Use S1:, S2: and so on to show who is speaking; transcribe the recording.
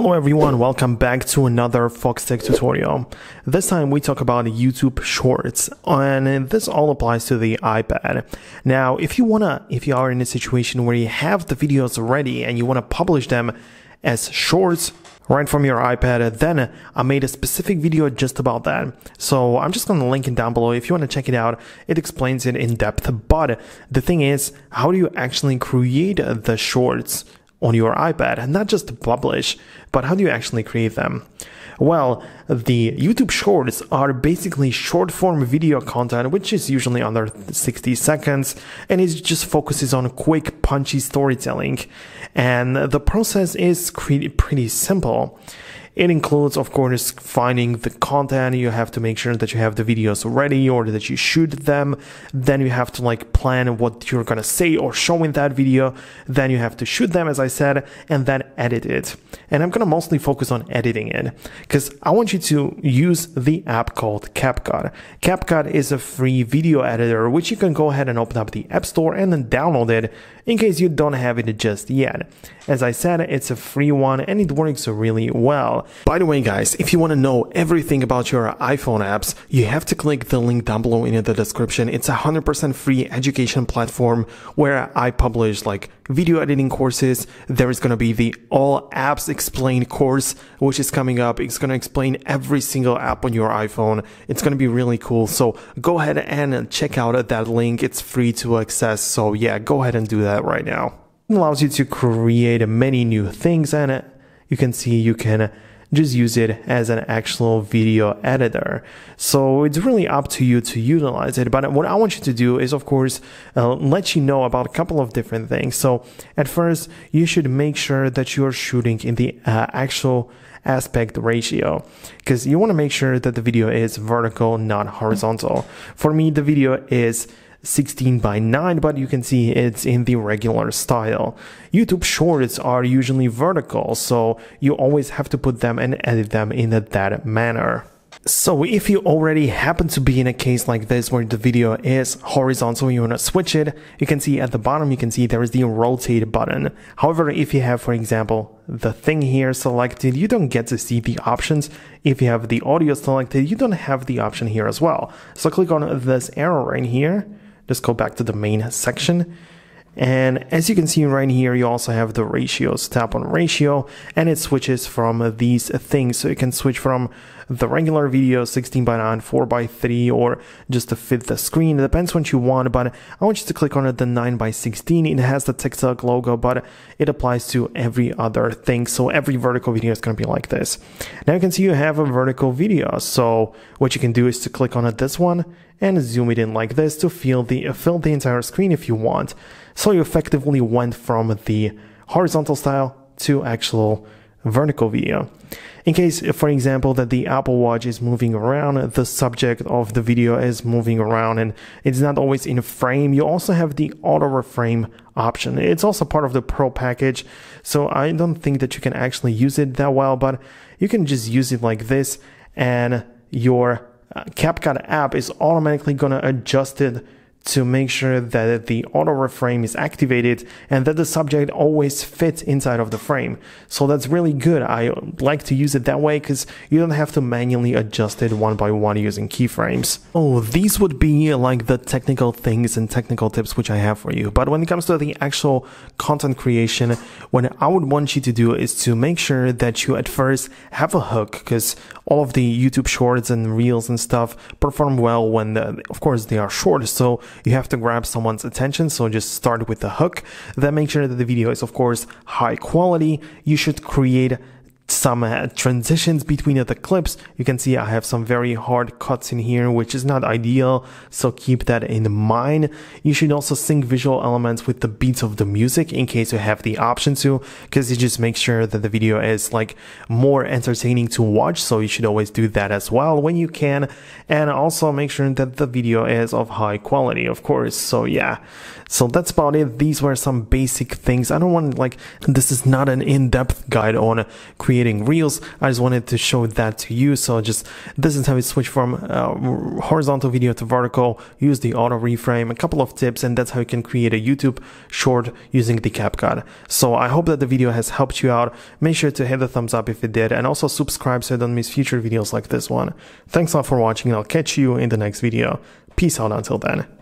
S1: Hello everyone, welcome back to another Foxtecc tutorial. This time we talk about YouTube Shorts and this all applies to the iPad. Now, if you wanna, if you are in a situation where you have the videos ready and you wanna publish them as shorts right from your iPad, then I made a specific video just about that. So I'm just gonna link it down below. If you wanna check it out, it explains it in depth. But the thing is, how do you actually create the shorts? On your iPad and not just to publish, but how do you actually create them? Well, the YouTube Shorts are basically short form video content, which is usually under 60 seconds, and it just focuses on quick, punchy storytelling. And the process is pretty simple. It includes, of course, finding the content. You have to make sure that you have the videos ready or that you shoot them. Then you have to like plan what you're gonna say or show in that video. Then you have to shoot them, as I said, and then edit it. And I'm gonna mostly focus on editing it because I want you to use the app called CapCut. CapCut is a free video editor, which you can go ahead and open up the App Store and then download it in case you don't have it just yet. As I said, it's a free one and it works really well. By the way, guys, if you want to know everything about your iPhone apps, you have to click the link down below in the description. It's a 100% free education platform where I publish like video editing courses. There is going to be the All Apps Explained course, which is coming up. It's going to explain every single app on your iPhone. It's going to be really cool. So go ahead and check out that link. It's free to access. So yeah, go ahead and do that right now. It allows you to create many new things and you can see you can just use it as an actual video editor. So it's really up to you to utilize it. But what I want you to do is, of course, uh, let you know about a couple of different things. So at first, you should make sure that you're shooting in the uh, actual aspect ratio because you want to make sure that the video is vertical, not horizontal. For me, the video is 16 by 9, but you can see it's in the regular style. YouTube shorts are usually vertical, so you always have to put them and edit them in that manner. So if you already happen to be in a case like this where the video is horizontal, you want to switch it, you can see at the bottom, you can see there is the rotate button. However, if you have, for example, the thing here selected, you don't get to see the options. If you have the audio selected, you don't have the option here as well. So click on this arrow right here just go back to the main section. And as you can see right here, you also have the ratios. Tap on ratio and it switches from these things. So you can switch from the regular video 16 by 9, 4 by 3, or just to fit the screen. It depends what you want, but I want you to click on it, the 9 by 16. It has the TikTok logo, but it applies to every other thing. So every vertical video is going to be like this. Now you can see you have a vertical video. So what you can do is to click on this one, and zoom it in like this to fill the, fill the entire screen if you want. So you effectively went from the horizontal style to actual vertical video. In case, for example, that the Apple Watch is moving around, the subject of the video is moving around and it's not always in frame, you also have the auto reframe option. It's also part of the Pro package, so I don't think that you can actually use it that well, but you can just use it like this and your Uh, CapCut app is automatically going to adjust it to make sure that the auto reframe is activated and that the subject always fits inside of the frame. So that's really good. I like to use it that way because you don't have to manually adjust it one by one using keyframes. Oh, these would be like the technical things and technical tips which I have for you. But when it comes to the actual content creation, what I would want you to do is to make sure that you at first have a hook because all of the YouTube shorts and reels and stuff perform well when, the, of course, they are short. So you have to grab someone's attention. So just start with the hook. Then make sure that the video is, of course, high quality. You should create some uh, transitions between the clips. You can see I have some very hard cuts in here, which is not ideal. So keep that in mind. You should also sync visual elements with the beats of the music in case you have the option to, because it just makes sure that the video is like more entertaining to watch. So you should always do that as well when you can. And also make sure that the video is of high quality, of course. So yeah. So that's about it. These were some basic things. I don't want like, this is not an in-depth guide on creating creating reels. I just wanted to show that to you. So just this is how you switch from uh, horizontal video to vertical. Use the auto reframe, a couple of tips, and that's how you can create a YouTube short using the CapCut. So I hope that the video has helped you out. Make sure to hit the thumbs up if it did, and also subscribe so you don't miss future videos like this one. Thanks a lot for watching, and I'll catch you in the next video. Peace out until then.